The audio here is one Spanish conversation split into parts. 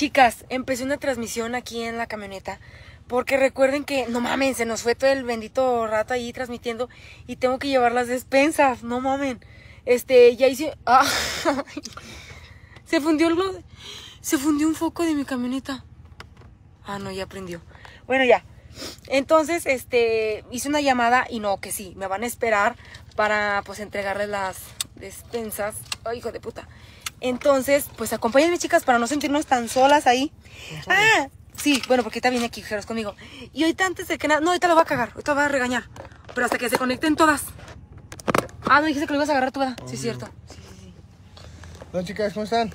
Chicas, empecé una transmisión aquí en la camioneta. Porque recuerden que, no mamen, se nos fue todo el bendito rato ahí transmitiendo y tengo que llevar las despensas, no mamen. Este, ya hice... ah, se fundió el... Se fundió un foco de mi camioneta. Ah, no, ya prendió. Bueno, ya. Entonces, este, hice una llamada y no, que sí, me van a esperar para, pues, entregarles las despensas. Ay, hijo de puta. Entonces, pues, acompáñenme, chicas, para no sentirnos tan solas ahí. Ah, sí, bueno, porque ahorita viene aquí, Jeros, conmigo. Y ahorita antes de que nada, no, ahorita lo va a cagar, ahorita lo va a regañar. Pero hasta que se conecten todas. Ah, no dijiste que lo ibas a agarrar tú, ¿verdad? Sí, es cierto. Sí, sí, sí. Hola chicas, ¿cómo están?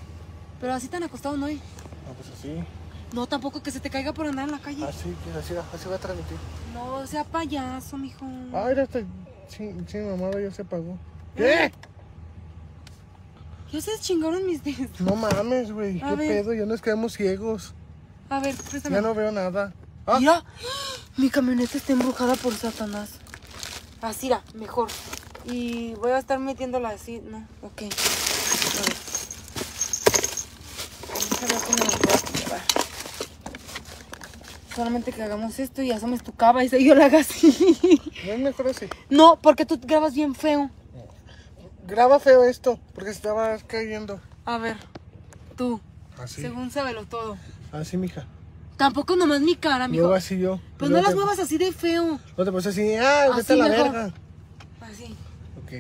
Pero así tan acostado no. Ah, pues así. No, tampoco que se te caiga por andar en la calle. Así, que así, así va a transmitir. No, sea payaso, mijo. Ah, mira, esta ching, ching mamada ya se apagó. ¿Qué? Ya se chingaron mis dedos. No mames, güey. ¿Qué ver. pedo? Ya nos quedamos ciegos. A ver, préstame. Ya no veo nada. Ah, Mira, mi camioneta está embrujada por Satanás. Así era, mejor. Y voy a estar metiéndola así, ¿no? Ok. A ver. Vamos a ver cómo la puedo llevar. Solamente que hagamos esto y asomes tu cava y yo la haga así. no es mejor así. No, porque tú grabas bien feo. Graba feo esto, porque se estaba cayendo. A ver, tú, Así. según sábelo todo. Así, mija. Tampoco nomás mi cara, mijo. Luego así yo. Pues no las te- muevas así de feo. No te pones así. Ah, vete a la mejor. verga. Así. Ok.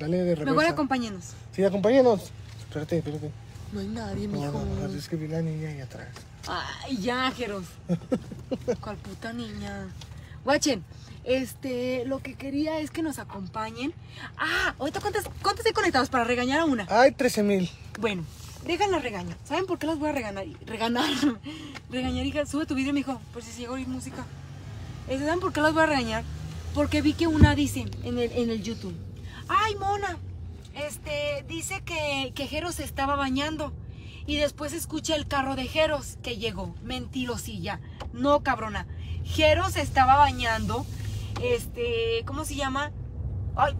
Dale de Mejor reversa. acompáñenos. Sí, acompáñanos. Espérate, espérate. No hay nadie, No, mijo. no, no, es que vi la niña ahí atrás. Ay, ya, Jeros. Cuál puta niña. Guachen, este, lo que quería es que nos acompañen. Ah, ahorita cuántas, cuántas hay conectados para regañar a una. Ay, 13 mil. Bueno, déjenla regañar. ¿Saben por qué las voy a regañar? Regañar. Regañar, hija. Sube tu video, mijo, por si se llega a oír música. ¿Saben por qué las voy a regañar? Porque vi que una dice en el, en el YouTube. Ay, mona. Este, dice que, que Jeros se estaba bañando. Y después escucha el carro de Jeros que llegó. Mentirosilla. No, cabrona. Jeros estaba bañando. Este, ¿cómo se llama? Ay.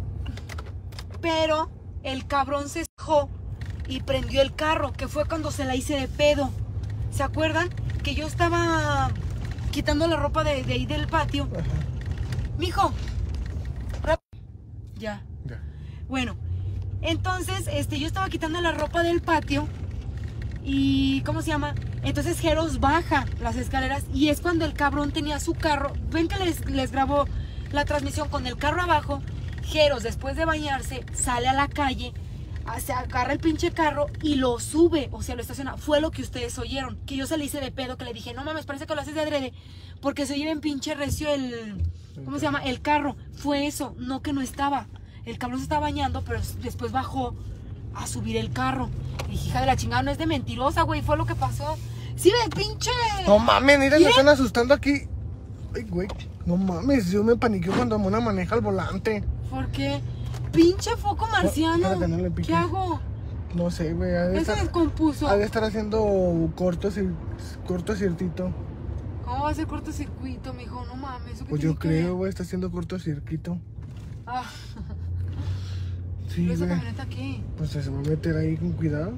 Pero el cabrón se dejó y prendió el carro, que fue cuando se la hice de pedo. ¿Se acuerdan? Que yo estaba quitando la ropa de, de ahí del patio. Ajá. Mijo. Ya. Ya. Bueno, entonces, este, yo estaba quitando la ropa del patio y, ¿cómo se llama? Entonces Jeros baja las escaleras y es cuando el cabrón tenía su carro. Ven que les, les grabó la transmisión con el carro abajo. Jeros, después de bañarse, sale a la calle, se agarra el pinche carro y lo sube, o sea, lo estaciona. Fue lo que ustedes oyeron, que yo se le hice de pedo, que le dije, no mames, parece que lo haces de adrede, porque se oye en pinche recio el, ¿cómo se llama? El carro. Fue eso, no que no estaba. El cabrón se estaba bañando, pero después bajó a subir el carro. Y dije, hija de la chingada, no es de mentirosa, güey, fue lo que pasó. Sí, ve, pinche. No mames, mira, ¿Quién? me están asustando aquí. Ay, güey. No mames, yo me paniqueo cuando Mona maneja el volante. ¿Por qué? Pinche foco marciano. ¿Qué hago? No sé, güey. Se estar, descompuso. ha de estar haciendo cortocir, cortocircuito. ¿Cómo va a ser cortocircuito, mijo? No mames. ¿eso qué Pues yo que creo, güey, está haciendo cortocircuito. Ah, Sí, ¿pero esa camioneta qué? Pues se va a meter ahí con cuidado.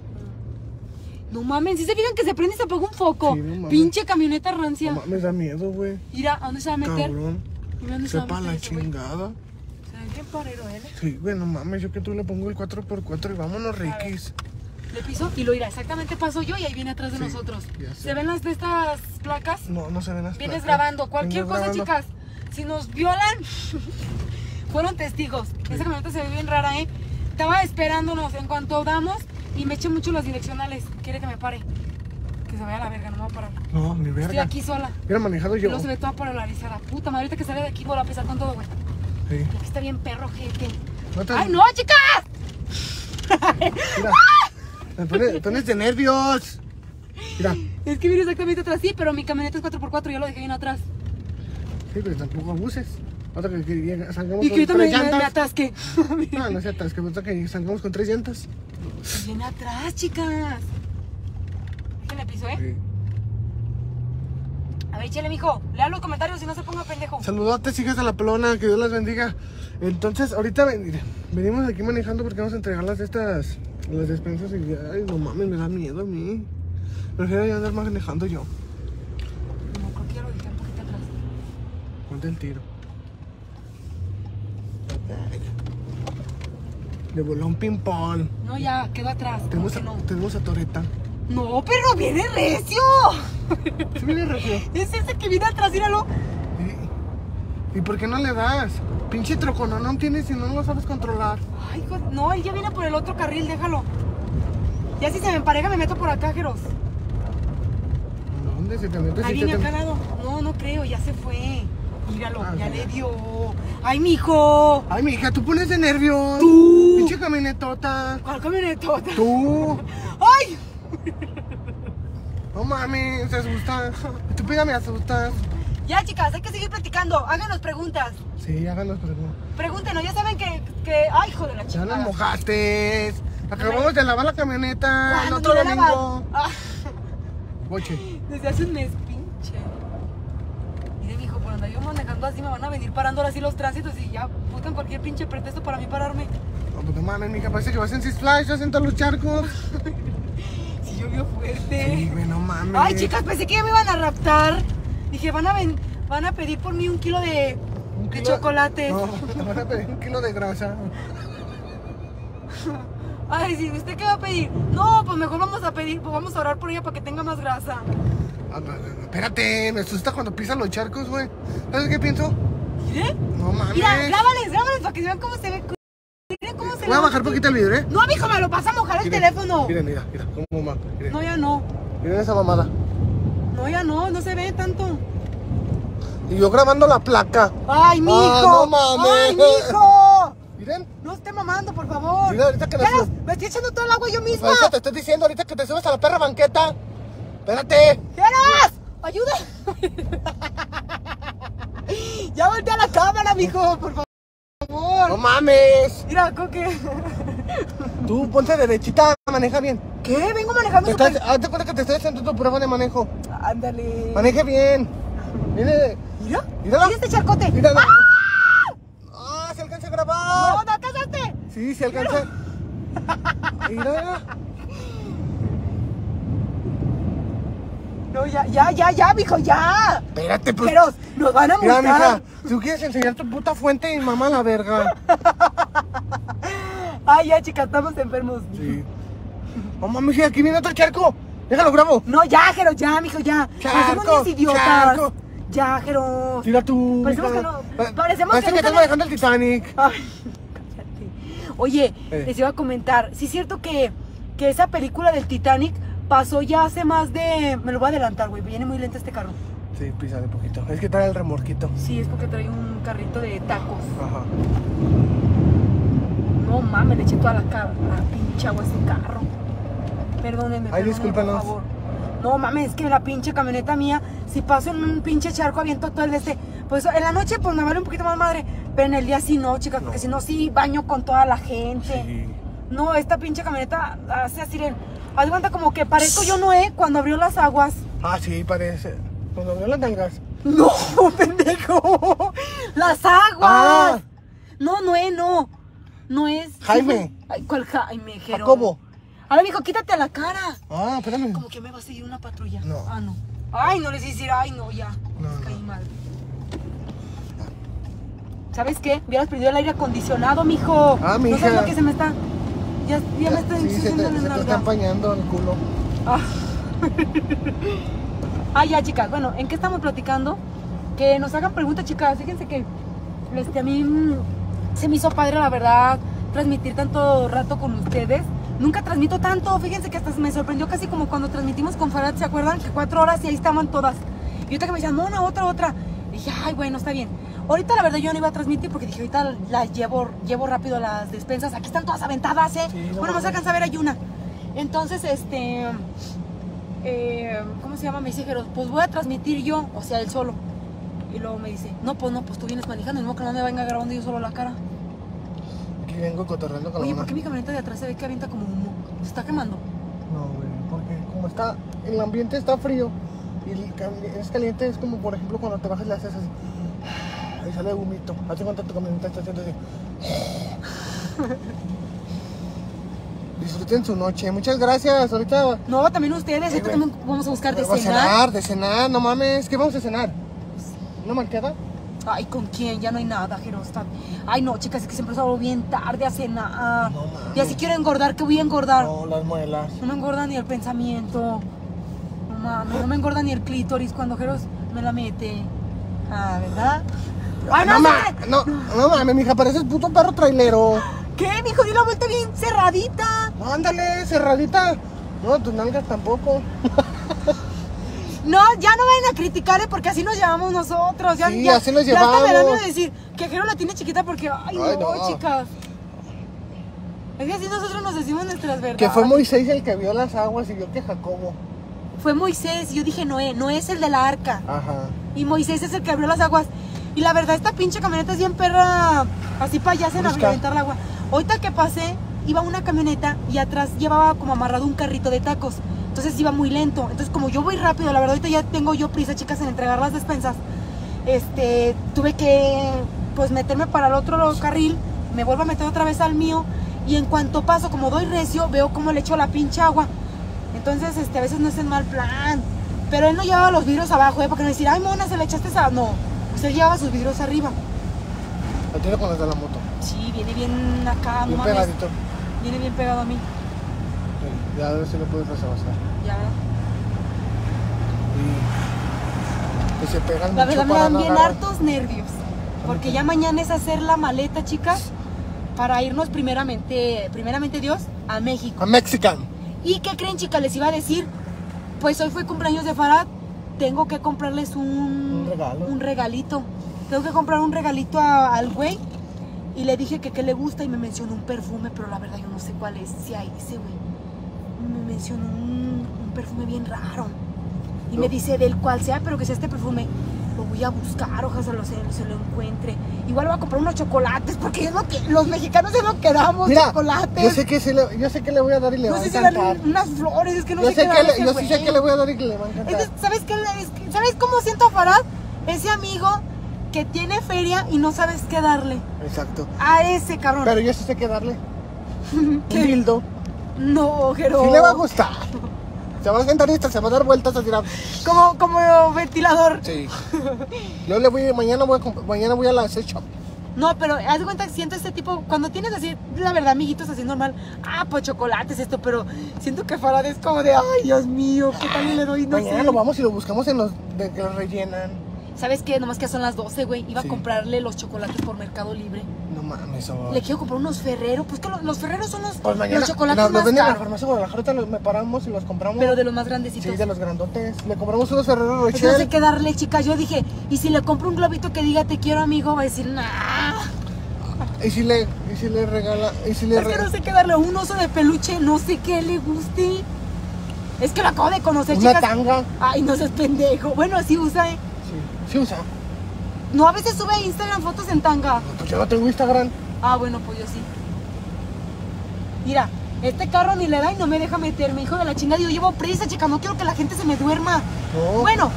No mames, si se fijan que se prende y se apaga un foco. Sí, no mames. Pinche camioneta rancia. No mames, da miedo, güey. Mira, ¿a dónde se va a meter? Cabrón. Mira, ¿dónde se va a Sepa meter la ese chingada. Se ve bien parero, ¿eh? Sí, güey, no mames, yo que tú le pongo el 4x4 y vámonos, Rikis. Le piso y lo irá. Exactamente paso yo y ahí viene atrás de Sí, nosotros. ¿Se ven las de estas placas? No, no se ven las Vienes placas. grabando. Cualquier cosa, grabando. chicas. Si nos violan, fueron testigos. Esa camioneta se ve bien rara, ¿eh? Estaba esperándonos en cuanto damos y me eché mucho las direccionales. Quiere que me pare. Que se vaya a la verga, no me voy a parar. No, mi Estoy verga. aquí sola. Hubiera manejado Y yo. luego se ve toda polarizada. Puta madre, ahorita que sale de aquí voy a pesar con todo, güey. Sí. Y aquí está bien perro, gente. No te- ¡Ay, no, chicas! Mira, me pones, me pones de nervios. Mira, Es que viene exactamente atrás, sí, pero mi camioneta es 4x4, yo lo dejé bien atrás. sí, pero tampoco abuses. Otra que, que salgamos Y que con ahorita me, tres me, me llantas. atasque. No, no se atasque, otra que salgamos con tres llantas. Viene atrás, chicas. Déjenle piso, ¿eh? Sí. A ver, chele, mijo. Lea los comentarios y no se ponga pendejo. Saludotes, hijas de la pelona, que Dios las bendiga. Entonces, ahorita ven- venimos aquí manejando porque vamos a entregar las estas, las despensas y ay, no mames, me da miedo a mí. Prefiero ya andar manejando yo. No, creo que ya lo dejé un poquito atrás. Ponte el tiro. Le voló un ping-pong. No, ya, quedó atrás. ¿Cómo Tenemos a, no? tenemos a Toreta. No, pero viene recio. ¿Sí viene recio? Es ese que viene atrás, míralo. ¿Y, ¿Y por qué no le das? Pinche trocono no tienes y no lo sabes controlar. Ay, no, él ya viene por el otro carril, déjalo. Ya si se me empareja me meto por acá, Jeros. ¿Dónde se te metes? Ahí viene acá al lado. No, no creo, ya se fue. Míralo, Ah, ya ya. le dio. Ay, mijo. Ay, mi hija, tú pones de nervios. Tú. Pinche camionetota. ¿Cuál camionetota? Tú. ¡Ay! No mames, se asusta. Estúpida me asustas. Ya, chicas, hay que seguir platicando. Háganos preguntas. Sí, háganos preguntas. Pregúntenos, ya saben que. que... Ay, hijo de la Ya chica. nos mojaste. Acabamos de lavar la camioneta el otro domingo. Ah, Boche. desde hace un mes, pinche. Andar yo manejando así me van a venir parando ahora así los tránsitos y ya buscan cualquier pinche pretexto para mí pararme. No, pues no mames, mija, parece que vas en Six Flags, vas en todos los charcos. Si llovió fuerte. Sí, güey, no mames. Ay, chicas, pensé que ya me iban a raptar. Dije, van a, ven, van a pedir por mí un kilo de, Un de kilo- chocolate. No, te van a pedir un kilo de grasa. Ay, sí, ¿usted qué va a pedir? No, pues mejor vamos a pedir, pues vamos a orar por ella para que tenga más grasa. Ah, no, no, no, Espérate, me asusta cuando pisan los charcos, güey. ¿Sabes qué pienso? ¿Mire? No mames. Mira, grábales, grábales para que vean cómo se ve. Miren cómo se Voy a ve. bajar poquito el vidrio, ¿eh? No, mijo, me lo vas a mojar el Miren, teléfono. Miren, mira, mira, cómo. Miren, No, ya no. miren esa mamada. No, ya no, no se ve tanto. Y yo grabando la placa. Ay, mijo. Ah, no mames. Ay, mijo. Miren, No esté mamando, por favor. Mira, ahorita que subo. Me estoy echando todo el agua yo misma. ahorita te estoy diciendo, ahorita que te subes a la perra banqueta. Espérate. ¡Geras! ¡Ayuda! ya voltea la cámara, mijo, por favor. No mames. Mira, Coque. Tú ponte derechita, maneja bien. ¿Qué? Vengo manejando estás, hazte cuenta que te estoy haciendo tu prueba de manejo. Ándale. Maneje bien. Mire, Mira. Mírala. Mira este charcote. mírala. ¡Ah! Ah, se alcanza a No, grabar. no alcanzaste. Sí, se alcanza. Mira. No, ya, ya, ya, ya, mijo, ya. Espérate, pues. Pero nos van a Mira, multar. mija, si tú quieres enseñar tu puta fuente y mamá la verga. Ay, ya, chicas, estamos enfermos. Sí. No mames, aquí viene otro charco. Déjalo, grabo. No, ya, Jero, ya, mijo, ya. Charco, Parecemos idiotas. charco. Ya, Jero. Tira tú. Parecemos mija. que no- Pa- parecemos Parece que le- manejando el Titanic. Ay, cállate. Oye, Eh. les iba a comentar, sí es cierto que, que esa película del Titanic pasó ya hace más de... Me lo voy a adelantar, güey, viene muy lento este carro. Sí, písale poquito. Es que trae el remorquito. Sí, es porque trae un carrito de tacos. Ajá. No mames, le eché toda la, cara, la pinche agua a ese carro. Perdónenme, Ay, discúlpanos. por favor. No mames, es que la pinche camioneta mía, si paso en un pinche charco, aviento todo el de este. Pues en la noche, pues me vale un poquito más madre. Pero en el día sí no, chicas, porque No. si no, sí baño con toda la gente. Sí. No, esta pinche camioneta hace así, haz cuenta como que parezco yo Noé cuando abrió las aguas. Ah, sí, parece. Cuando abrió las nalgas. No, pendejo. Las aguas. Ah. No, Noé, no. No es. Jaime. Ay, ¿Cuál Jaime, Jero? Jacobo. A ver, mijo, quítate la cara. Ah, espérame. Como que me va a seguir una patrulla. No. Ah, no. Ay, no les hice decir, ay, no, ya. No, Les caí no. mal. ¿Sabes qué? Hubieras perdido el aire acondicionado, mijo. Ah, No mija. sabes lo que se me está. Ya, ya me está Sí, se te, ensuciando se te está empañando el culo. Ah. Ah, ya, chicas. Bueno, ¿en qué estamos platicando? Que nos hagan preguntas, chicas. Fíjense que este, a mí mm, se me hizo padre, la verdad, transmitir tanto rato con ustedes. Nunca transmito tanto. Fíjense que hasta me sorprendió casi como cuando transmitimos con Farad, ¿se acuerdan? Que cuatro horas y ahí estaban todas. Y ahorita que me decían, una, otra, otra. dije, ay, bueno, está bien. Ahorita la verdad yo no iba a transmitir porque dije, ahorita las llevo, llevo rápido las despensas. Aquí están todas aventadas, ¿eh? Sí, no bueno, más mames. alcanza a ver hay una. Entonces, este eh, ¿cómo se llama? Me dice, pero pues voy a transmitir yo, o sea, él solo. Y luego me dice, no, pues no, pues tú vienes manejando, y no que no me venga grabando yo solo la cara. Aquí vengo cotorreando con Oye, la ¿por mamá. qué mi camioneta de atrás se ve que avienta como humo? Se está quemando. No, güey, porque como está, el ambiente está frío y el es caliente, es como por ejemplo cuando te bajas las haces así. Ahí sale humito. Hace cuánto tu camioneta está haciendo así. Disfruten su noche. Muchas gracias. Ahorita No, también ustedes. Ahorita también vamos a buscar de cenar. cenar, de cenar. No mames, ¿qué vamos a cenar? ¿Una malteada? Ay, ¿con quién? Ya no hay nada, Jerostat. Ay, no, chicas, es que se empezó bien tarde a cenar. No mames. y así quiero engordar, que voy a engordar. No, las muelas. No me engorda ni el pensamiento. No mames, no me engorda ni el clítoris cuando Jeros me la mete. Ah, ¿verdad? Ay, no, no, no, ma- no, no mames, mija, pareces puto perro trailero. ¿Qué, mijo? Di la vuelta bien cerradita. No, ándale, cerradita. No, tus nalgas tampoco. No, ya no vayan a criticarle porque así nos llevamos nosotros. Ya, Sí, ya, así nos ya hasta me llevamos. miedo decir que Jero la tiene chiquita porque, ay, Ay, no, no. chicas. Es que así nosotros nos decimos nuestras verdades. Que fue Moisés el que vio las aguas y vio que Jacobo. Fue Moisés, yo dije Noé, Noé es el de la arca. Ajá. Y Moisés es el que abrió las aguas. Y la verdad, esta pinche camioneta es bien perra, así para allá se reventar el agua. Ahorita que pasé, iba una camioneta y atrás llevaba como amarrado un carrito de tacos. Entonces iba muy lento. Entonces, como yo voy rápido, la verdad, ahorita ya tengo yo prisa, chicas, en entregar las despensas. Este, tuve que, pues, meterme para el otro carril, me vuelvo a meter otra vez al mío. Y en cuanto paso, como doy recio, veo cómo le echo la pinche agua. Entonces, este, a veces no es en mal plan. Pero él no llevaba los vidrios abajo, ¿eh? Porque no decir, ay, mona, se le echaste esa. No, usted llevaba sus vidrios arriba. Lo tiene con los de la moto. Sí, viene bien acá, no Bien mames. pegadito. Viene bien pegado a mí. Sí, Ya a ver si lo puedes rebasar. Ya. Y que se pegan La mucho verdad me dan no bien agarrar. hartos nervios. Porque ya mañana es hacer la maleta, chicas, para irnos primeramente, primeramente Dios, a México. A Mexican. ¿Y qué creen, chicas? Les iba a decir, pues hoy fue cumpleaños de Farad, tengo que comprarles un, Un regalo. un regalito. Tengo que comprar un regalito a- al güey. Y le dije que qué le gusta y me mencionó un perfume, pero la verdad yo no sé cuál es. Si hay ese güey. Me mencionó un, un perfume bien raro. Y me dice del cual sea, pero que sea este perfume. Lo voy a buscar, ojalá se lo, se, se lo encuentre. Igual voy a comprar unos chocolates, porque es lo que los mexicanos es lo que damos, Mira, chocolates. yo sé que le, yo sé que le voy a dar y le no va a sé si encantar. unas flores, es que no yo sé qué que le, yo sí sé que le voy a dar y que le va a Es encantar. que, ¿sabes, qué, es que- ¿Sabes cómo siento a Farad? Ese amigo que tiene feria y no sabes qué darle. Exacto. A ese cabrón. Pero yo sí sé qué darle. Un dildo. No, Jero. Sí le va a gustar. Se va a sentar y se va a dar vueltas así. la- Como, como ventilador. Sí. Yo le voy, mañana voy a, mañana voy a la sex shop. No, pero haz de cuenta que siento este tipo, cuando tienes así, la verdad, amiguitos, así normal, ah, pues chocolates, esto, pero siento que Farad es como de, ay, Dios mío, ¿qué tal le doy? No mañana sé. lo vamos y lo buscamos en los de que lo rellenan. ¿Sabes qué? Nomás que son las 12, güey. Iba Sí. a comprarle los chocolates por Mercado Libre. No mames, oh. Le quiero comprar unos Ferrero. Pues que los, los Ferreros son los, Pues mañana los chocolates los, los venden en la farmacia de Guadalajara, ahorita los me paramos y los compramos. Pero de los más grandecitos. Sí, de los grandotes. Le compramos unos Ferrero Pues Rocher. no sé qué darle, chicas. Yo dije, y si le compro un globito que diga te quiero, amigo, va a decir, nah. Y si le, y si le regala, y si le Es que regala no sé qué darle. Un oso de peluche, no sé qué le guste. Es que lo acabo de conocer, una chicas. tanga. Ay, no seas pendejo. Bueno, así usa, ¿eh? Sí, usa. No, a veces sube a Instagram fotos en tanga. Pues yo no tengo Instagram. Ah, bueno, pues yo sí. Mira, este carro ni le da y no me deja meterme, hijo de la chingada. Yo llevo prisa, chica, no quiero que la gente se me duerma. No, Bueno,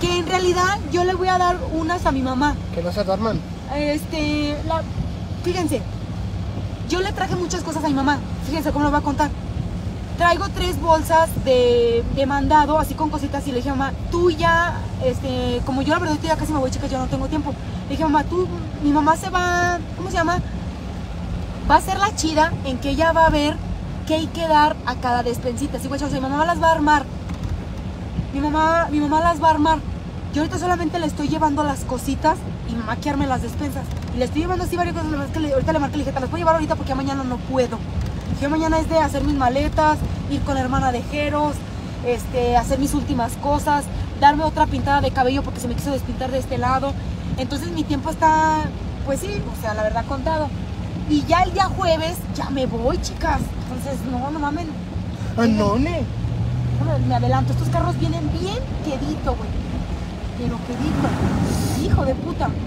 que en realidad yo le voy a dar unas a mi mamá. que no se duerman. Este, la, fíjense, yo le traje muchas cosas a mi mamá. Fíjense cómo lo voy a contar. Traigo tres bolsas de, de mandado, así con cositas, y le dije, mamá, tú ya, este, como yo la verdad ya casi me voy, chicas, yo no tengo tiempo. Le dije, mamá, tú, mi mamá se va, ¿cómo se llama? Va a ser la chida en que ella va a ver qué hay que dar a cada despensita. Así, güey, o sea, mi mamá las va a armar. Mi mamá, mi mamá las va a armar. Yo ahorita solamente le estoy llevando las cositas y mi mamá las despensas. Y le estoy llevando así varias cosas. Que ahorita le marqué, le dije, te las voy a llevar ahorita porque mañana no puedo. Yo mañana es de hacer mis maletas, ir con la hermana de Jeros, este, hacer mis últimas cosas, darme otra pintada de cabello porque se me quiso despintar de este lado. Entonces mi tiempo está, pues sí, o sea, la verdad contado. Y ya el día jueves ya me voy, chicas. Entonces, no, no mamen. Ah, no, ne. Déjame, Me adelanto, estos carros vienen bien quedito, güey. Pero quedito. Hijo de puta.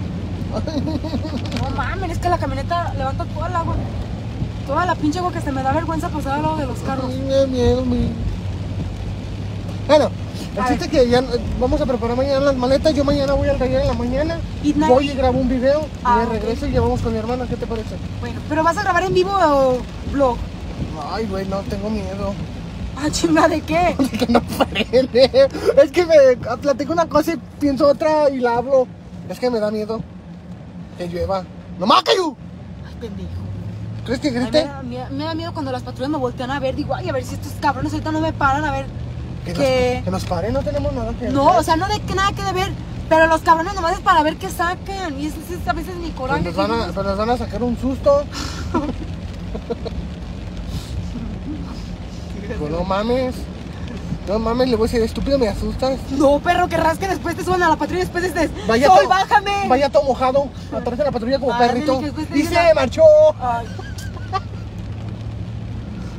No mames, es que la camioneta levanta toda el agua. Toda la pinche agua que se me da vergüenza pasar al lado de los carros. Me miedo, mi. Bueno, el A chiste es que ya vamos a preparar mañana las maletas. Yo mañana voy al taller en la mañana. Y Voy y grabo un video y Ah, de ok. regreso y llevamos con mi hermana. ¿Qué te parece? Bueno, pero ¿vas a grabar en vivo o vlog? Ay, güey, no, tengo miedo. Ah, chinga, ¿de qué? que no frene. Es que me platico una cosa y pienso otra y la hablo. Es que me da miedo que llueva. ¡No más cayó! Ay, pendejo. ¿Crees que Ay, me, grite? da, me- da miedo cuando las patrullas me voltean a ver. Digo, ay, a ver si estos cabrones ahorita no me paran, a ver. Que, que- Nos, que nos pare, no tenemos nada que No, o sea, no de que nada que ver. Pero los cabrones nomás es para ver qué sacan. Y es a veces mi Pues coraje. nos, van a, que- pues nos van a sacar un susto. Pues no mames. No mames, le voy a decir, estúpido, me asustas. No, perro, que rasque después te suban a la patrulla y después estés. Vaya ¡Sol, to- bájame! Vaya todo mojado, atrás de la patrulla como perrito. Y se marchó. Ay,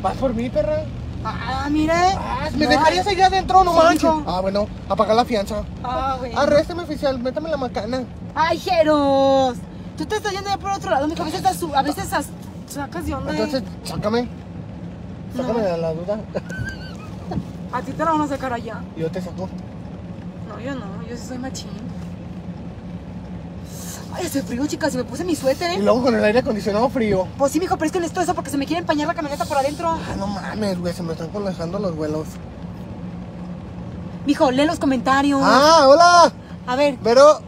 ¿Vas por mí, perra? ah, mire. Ah, ¿Me No, dejarías allá adentro? No manches. Ah, bueno, apagar la fianza. Ah, güey. Arrésteme, oficial, métame la macana. Ay, Jeros. Tú te estás yendo ya por otro lado, mijo. A veces, su- a veces as- sacas de onda. Entonces, sácame. Sácame No. de la duda. A ti te la van a sacar allá. Yo te saco. No, yo no. Yo sí soy machín. Ay, hace frío, chicas. Y me puse mi suéter, Y ¿eh? luego con el aire acondicionado frío. Pues sí, mijo, pero es que necesito eso porque se me quiere empañar la camioneta por adentro. Ah, no mames, güey, se me están congelando los vuelos. Mijo, lee los comentarios. Ah, hola. A ver. Vero,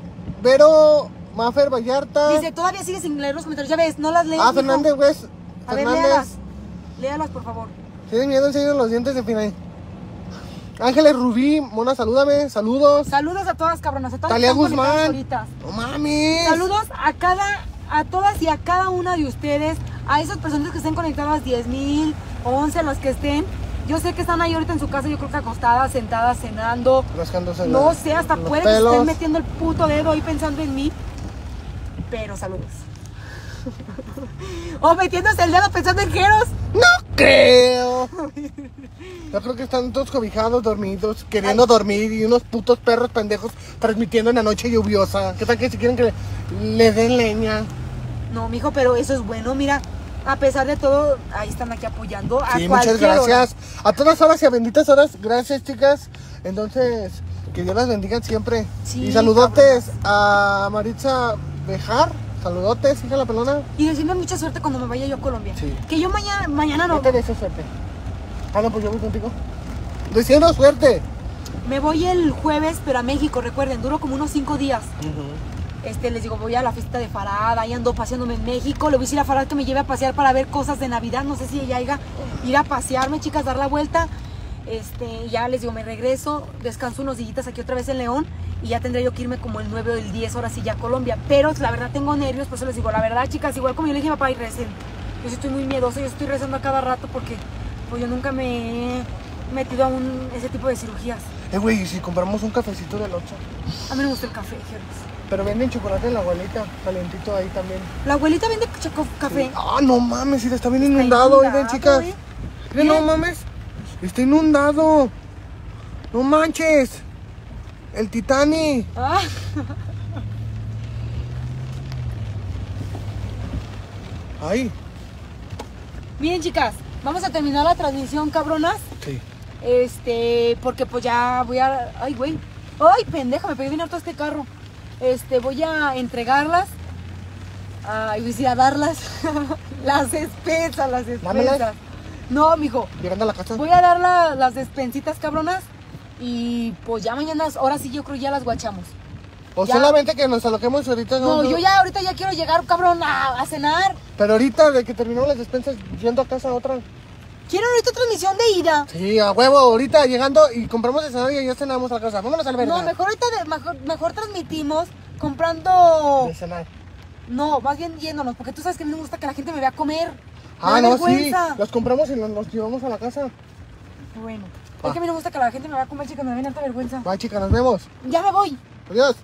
Vero, Mafer Vallarta. Dice, todavía sigues sin leer los comentarios. Ya ves, no las lees. ah. Fernández, güey. A ver, léalas. Léalas, por favor. Tienes miedo, enseño los dientes de final. Ángeles Rubí, Mona, salúdame, saludos. Saludos a todas, cabronas. A todas Talia Guzmán. No mames. Saludos a cada, a todas y a cada una de ustedes, a esas personas que estén conectadas, 10 mil, 11, las que estén. Yo sé que están ahí ahorita en su casa, yo creo que acostadas, sentadas, cenando. Rascándose No los- sé, hasta los puede que pelos. estén metiendo el puto dedo ahí pensando en mí. Pero saludos. o metiéndose el dedo pensando en Jeros. No creo. Yo creo que están todos cobijados, dormidos, queriendo dormir y unos putos perros pendejos transmitiendo en la noche lluviosa. ¿Qué tal que si quieren que le, le den leña? No, mijo, pero eso es bueno, mira. A pesar de todo, ahí están aquí apoyando. A Sí, muchas hora. gracias. A todas horas y a benditas horas. Gracias, chicas. Entonces, que Dios las bendiga siempre. Sí, y saludotes a Maritza Bejar. Saludotes, hija la pelona. Y decirme mucha suerte cuando me vaya yo a Colombia. Sí. Que yo mañana, mañana no. No te deseo suerte. Ah, no, pues yo voy contigo. Deseando suerte. Me voy el jueves, pero a México, recuerden, duro como unos cinco días. Este, les digo, voy a la fiesta de Farad, ahí ando paseándome en México. Le voy a decir a Farad que me lleve a pasear para ver cosas de Navidad. No sé si ella haya ir a pasearme, chicas, dar la vuelta. Este, ya les digo, me regreso, descanso unos días aquí otra vez en León y ya tendré yo que irme como el 9 o el 10 horas y ya a Colombia. Pero la verdad tengo nervios, por eso les digo, la verdad, chicas, igual como yo le dije a papá y recen. Yo sí estoy muy miedosa, yo estoy rezando a cada rato porque pues yo nunca me he metido a un, ese tipo de cirugías. Eh, güey, ¿y si compramos un cafecito del 8? A mí me gusta el café, Jerez. Pero venden chocolate en la abuelita, calientito ahí también. La abuelita vende café. Ah, no mames, está bien Está inundado, inundado, miren, chicas. Miren, no mames. Está inundado. No manches. El Titanic. Ah, Ay. miren, chicas, vamos a terminar la transmisión, cabronas. Sí. Este, porque pues ya voy a. Ay, güey. Ay, pendeja, me pegué bien harto este carro. Este, voy a entregarlas. Ay, voy a darlas. las despensas, las Dámelas. despensas. No, mijo. Llegando a la casa. Voy a dar la- las despensitas, cabronas. Y pues ya mañana, ahora sí yo creo ya las guachamos. O ya. solamente que nos aloquemos ahorita. No, yo ya ahorita ya quiero llegar, cabrón, a, a cenar. Pero ahorita de que terminamos las despensas, yendo a casa a otra. Quiero ahorita transmisión de ida. Sí, a huevo, ahorita llegando y compramos el cenario y ya cenamos a la casa. Vámonos al verga. No, mejor ahorita de- mejor, mejor transmitimos comprando. De cenar. No, más bien yéndonos, porque tú sabes que a mí me gusta que la gente me vea comer. Me Ah, no, sí. Los compramos y los, los llevamos a la casa. Bueno, es que a mí me gusta que la gente me vea comer, chicas, me da harta vergüenza. Va, chica, nos vemos. Ya me voy. Adiós.